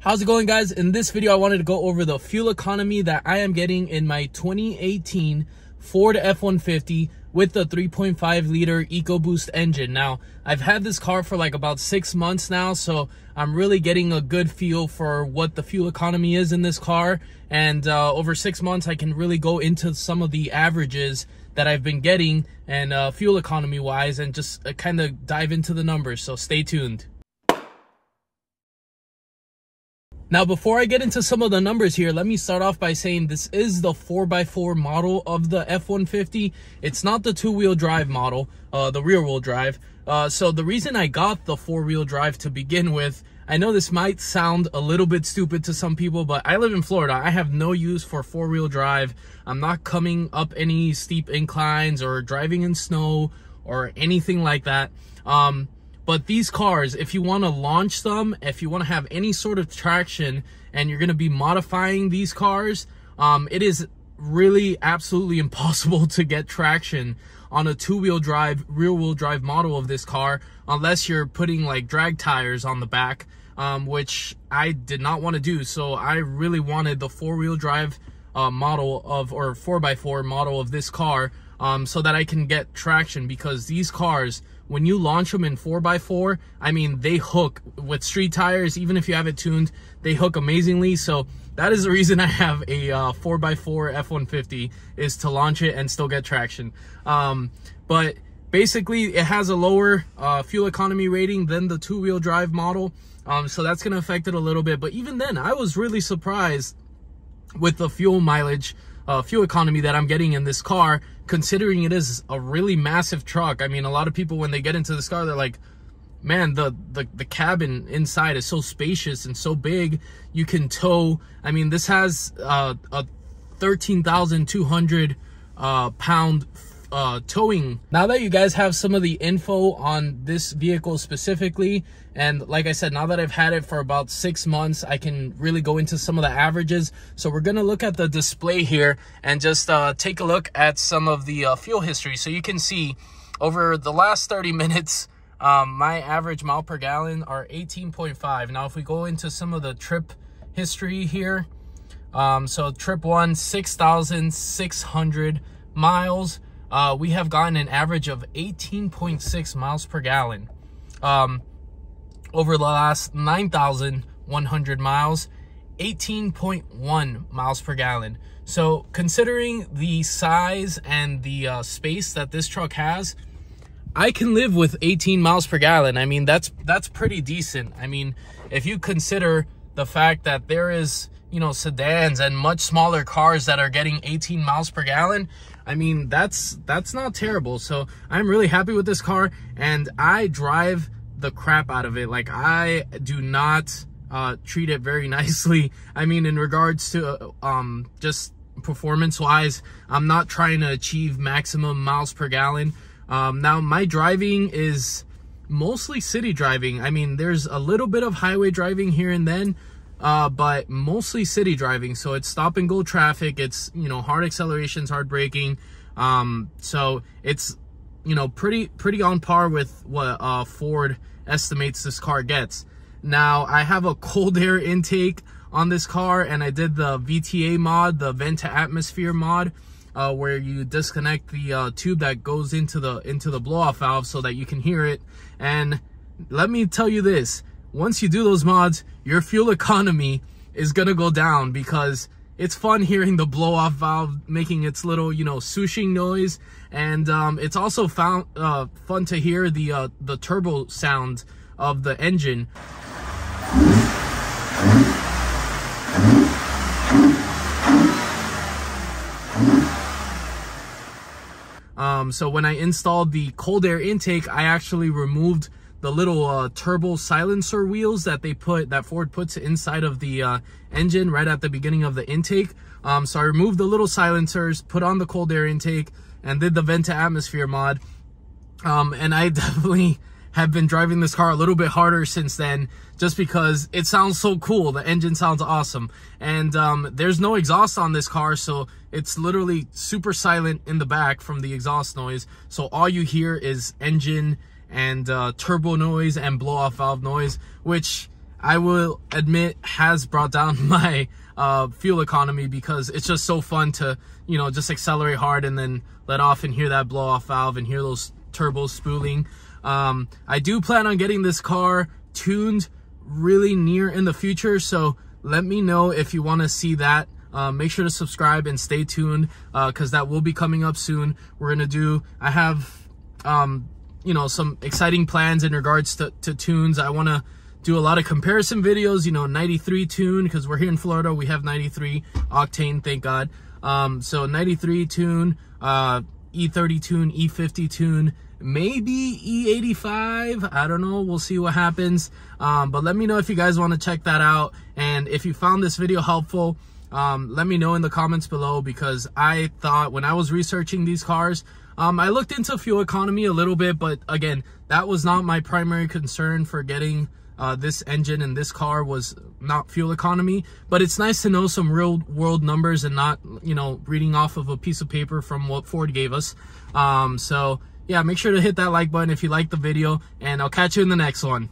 How's it going guys? In this video, I wanted to go over the fuel economy that I am getting in my 2018 Ford F-150 with the 3.5 liter EcoBoost engine. Now, I've had this car for like about six months now, so I'm really getting a good feel for what the fuel economy is in this car. And uh, over six months, I can really go into some of the averages that I've been getting and uh, fuel economy wise and just uh, kind of dive into the numbers. So stay tuned. Now, before I get into some of the numbers here, let me start off by saying this is the 4x4 model of the F-150. It's not the two-wheel drive model, uh, the rear-wheel drive. Uh, so the reason I got the four-wheel drive to begin with, I know this might sound a little bit stupid to some people, but I live in Florida. I have no use for four-wheel drive. I'm not coming up any steep inclines or driving in snow or anything like that. Um, but these cars, if you want to launch them, if you want to have any sort of traction and you're going to be modifying these cars, um, it is really absolutely impossible to get traction on a two-wheel drive, rear-wheel drive model of this car unless you're putting like drag tires on the back, um, which I did not want to do. So I really wanted the four-wheel drive uh, model of, or 4x4 model of this car um, so that I can get traction because these cars, when you launch them in 4x4, I mean, they hook with street tires, even if you have it tuned, they hook amazingly. So that is the reason I have a uh, 4x4 F-150 is to launch it and still get traction. Um, but basically, it has a lower uh, fuel economy rating than the two-wheel drive model. Um, so that's going to affect it a little bit. But even then, I was really surprised with the fuel mileage uh, fuel economy that I'm getting in this car, considering it is a really massive truck. I mean, a lot of people, when they get into this car, they're like, man, the, the, the cabin inside is so spacious and so big. You can tow. I mean, this has uh, a 13,200 uh, pound uh, towing. Now that you guys have some of the info on this vehicle specifically, and like I said, now that I've had it for about six months, I can really go into some of the averages. So we're gonna look at the display here and just uh, take a look at some of the uh, fuel history. So you can see over the last 30 minutes, um, my average mile per gallon are 18.5. Now, if we go into some of the trip history here, um, so trip one, 6,600 miles uh, we have gotten an average of 18.6 miles per gallon. Um, over the last 9,100 miles, 18.1 miles per gallon. So considering the size and the uh, space that this truck has, I can live with 18 miles per gallon. I mean, that's that's pretty decent. I mean, if you consider the fact that there is, you know, sedans and much smaller cars that are getting 18 miles per gallon, I mean, that's that's not terrible. So I'm really happy with this car and I drive the crap out of it. Like I do not uh, treat it very nicely. I mean, in regards to um, just performance wise, I'm not trying to achieve maximum miles per gallon. Um, now my driving is mostly city driving. I mean, there's a little bit of highway driving here and then, uh, but mostly city driving. So it's stop and go traffic. It's, you know, hard accelerations, hard braking. Um, so it's, you know, pretty, pretty on par with what, uh, Ford estimates this car gets. Now I have a cold air intake on this car and I did the VTA mod, the vent to atmosphere mod. Uh, where you disconnect the uh, tube that goes into the into the blow off valve so that you can hear it. And let me tell you this, once you do those mods, your fuel economy is gonna go down because it's fun hearing the blow off valve making its little, you know, swooshing noise. And um, it's also found, uh, fun to hear the, uh, the turbo sound of the engine. Um, so when I installed the cold air intake, I actually removed the little uh, turbo silencer wheels that they put, that Ford puts inside of the uh, engine right at the beginning of the intake. Um, so I removed the little silencers, put on the cold air intake, and did the vent to atmosphere mod. Um, and I definitely have been driving this car a little bit harder since then just because it sounds so cool. The engine sounds awesome. And um, there's no exhaust on this car, so it's literally super silent in the back from the exhaust noise. So all you hear is engine and uh, turbo noise and blow off valve noise, which I will admit has brought down my uh, fuel economy because it's just so fun to, you know, just accelerate hard and then let off and hear that blow off valve and hear those turbos spooling. Um, I do plan on getting this car tuned really near in the future. So let me know if you want to see that. Uh, make sure to subscribe and stay tuned because uh, that will be coming up soon. We're going to do, I have, um, you know, some exciting plans in regards to, to tunes. I want to do a lot of comparison videos, you know, 93 tune because we're here in Florida. We have 93 octane, thank God. Um, so 93 tune, uh, E30 tune, E50 tune, maybe E85. I don't know. We'll see what happens. Um, but let me know if you guys want to check that out. And if you found this video helpful, um, let me know in the comments below because I thought when I was researching these cars, um, I looked into fuel economy a little bit, but again, that was not my primary concern for getting uh, this engine and this car was not fuel economy. But it's nice to know some real world numbers and not, you know, reading off of a piece of paper from what Ford gave us. Um, so yeah, make sure to hit that like button if you like the video and I'll catch you in the next one.